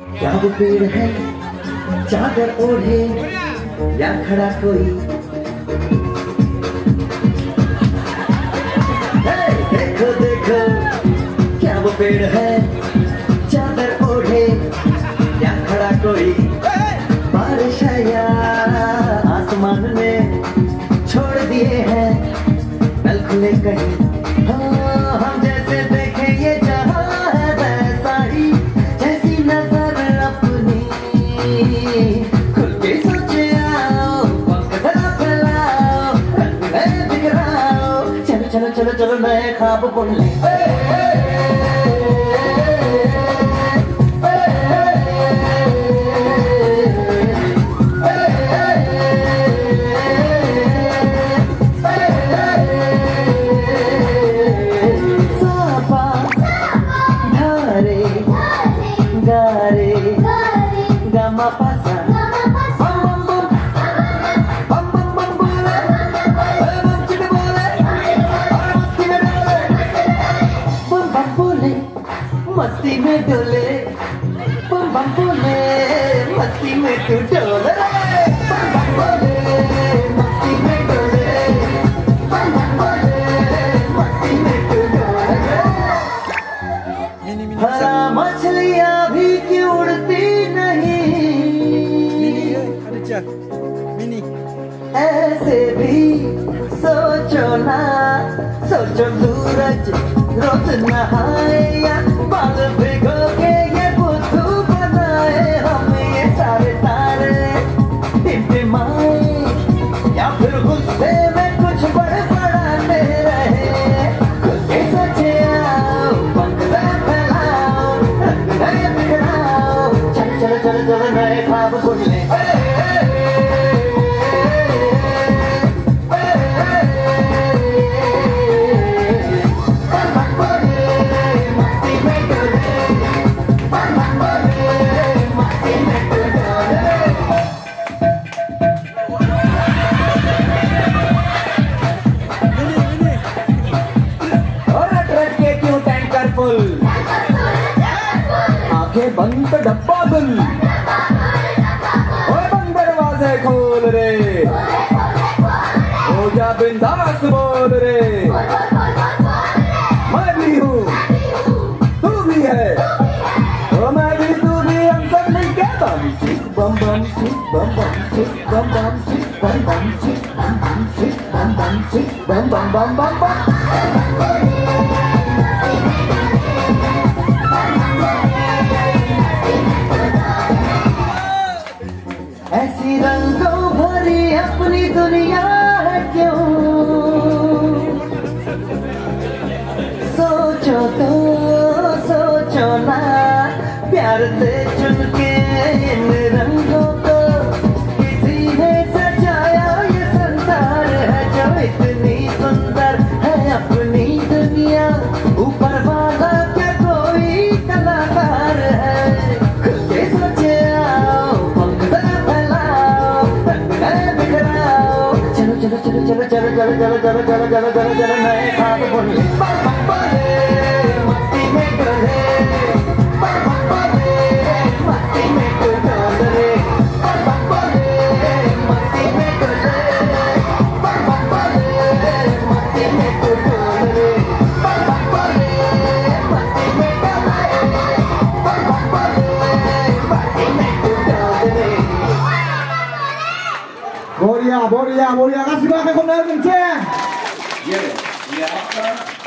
क्या वो पेड़ है? चादर ओढ़े या खड़ा कोई? देखो देखो। क्या वो पेड़ है? चादर ओढ़े या खड़ा कोई? बारिश है या आसमान में छोड़ दिए हैं? नल खुले कहीं। चलो चलो चलो नए खाब बुन ले। में डोले बम बम बोले मस्ती में तू डोले मछलियाँ भी क्यों उड़ती नहीं? ऐसे भी सोचो ना, सोचो सूरज रोज नहाए the night, Papa's boogieing. आँखें बंद तो डब्बा गुल ओए बंद दरवाजे खोल रे हो जा बिंदास बोल रे मैं भी हूँ तू भी है ओ मैं भी तू भी हम सब मिलके बम चिक बम बम चिक बम बम चिक बम बम चिक बम बम चिक बम बम चिक बम बम चिक बम बम बम बम बम सोचो तो ना, प्यार से चुनके इन रंगों को किसी ने सजाया संसार है जो इतनी सुंदर है अपनी दुनिया। ऊपर जल जल जल जल जल जल जल मैं खाक बुन ¡Voy Boria, Boria, a, voy a!